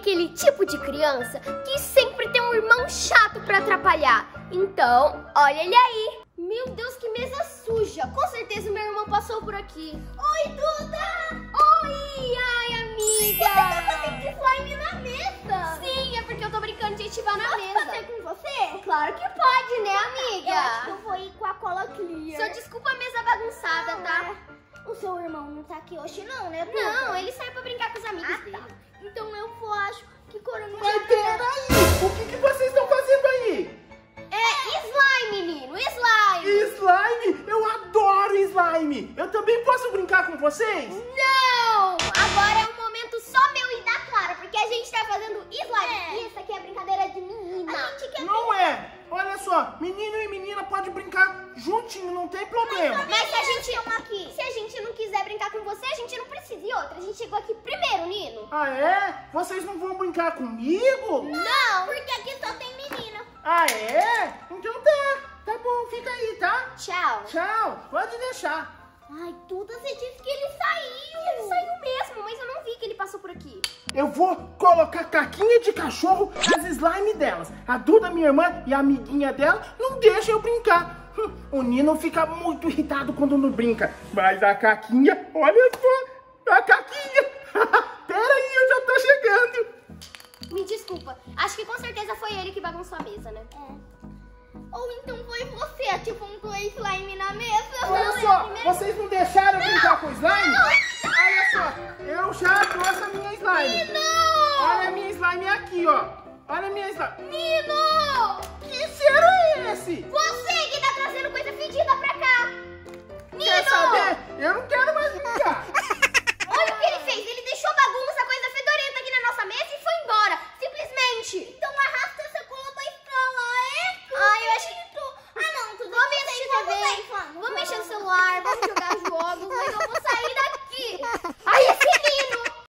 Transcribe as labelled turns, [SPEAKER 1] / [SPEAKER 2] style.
[SPEAKER 1] aquele tipo de criança que sempre tem um irmão chato pra atrapalhar. Então, olha ele aí. Meu Deus, que mesa suja. Com certeza meu irmão passou por aqui. Oi, Duda! Oi! Ai, amiga! Você tá fazendo slime na mesa? Sim, é porque eu tô brincando de ativar na
[SPEAKER 2] Posso
[SPEAKER 1] mesa.
[SPEAKER 2] fazer com você?
[SPEAKER 1] Claro que pode, né, amiga?
[SPEAKER 2] Eu acho que eu vou ir com a cola clear.
[SPEAKER 1] Só desculpa a mesa bagunçada,
[SPEAKER 2] Não,
[SPEAKER 1] tá?
[SPEAKER 2] é. O seu irmão não tá aqui hoje não, né? Duda?
[SPEAKER 1] Não, ele saiu pra brincar com os amigos
[SPEAKER 2] Ah,
[SPEAKER 1] dele.
[SPEAKER 2] tá.
[SPEAKER 1] Slime!
[SPEAKER 3] Eu também posso brincar com vocês?
[SPEAKER 1] Não! Agora é um momento só meu e da Clara, porque a gente tá fazendo slime.
[SPEAKER 2] É.
[SPEAKER 1] Isso aqui é brincadeira de menina.
[SPEAKER 2] A gente quer...
[SPEAKER 3] Não é! Olha só, menino e menina podem brincar juntinho, não tem problema.
[SPEAKER 1] Mas se a gente
[SPEAKER 2] aqui.
[SPEAKER 1] se a gente não quiser brincar com você, a gente não precisa. E outra, a gente chegou aqui primeiro, Nino.
[SPEAKER 3] Ah, é? Vocês não vão brincar comigo?
[SPEAKER 1] Não!
[SPEAKER 2] Porque
[SPEAKER 1] Tchau.
[SPEAKER 3] Tchau, pode deixar.
[SPEAKER 2] Ai, Duda, você disse que ele saiu.
[SPEAKER 1] Ele saiu mesmo, mas eu não vi que ele passou por aqui.
[SPEAKER 3] Eu vou colocar caquinha de cachorro nas slime delas. A Duda, minha irmã e a amiguinha dela não deixam eu brincar. Hum, O Nino fica muito irritado quando não brinca. Mas a caquinha, olha só, a caquinha. Pera aí, eu já tô chegando.
[SPEAKER 1] Me desculpa. Acho que com certeza foi ele que bagunçou a mesa, né?
[SPEAKER 2] É. Ou então foi você, ativou um clay slime na mesa.
[SPEAKER 3] Olha
[SPEAKER 2] Não, é
[SPEAKER 3] só,
[SPEAKER 2] primeira-
[SPEAKER 3] vocês não deixaram eu brincar com slime? Olha só, eu já trouxe a minha slime. Olha a minha slime aqui, ó. Olha a minha slime.
[SPEAKER 1] Nino!
[SPEAKER 3] Que cheiro é esse?
[SPEAKER 1] Qual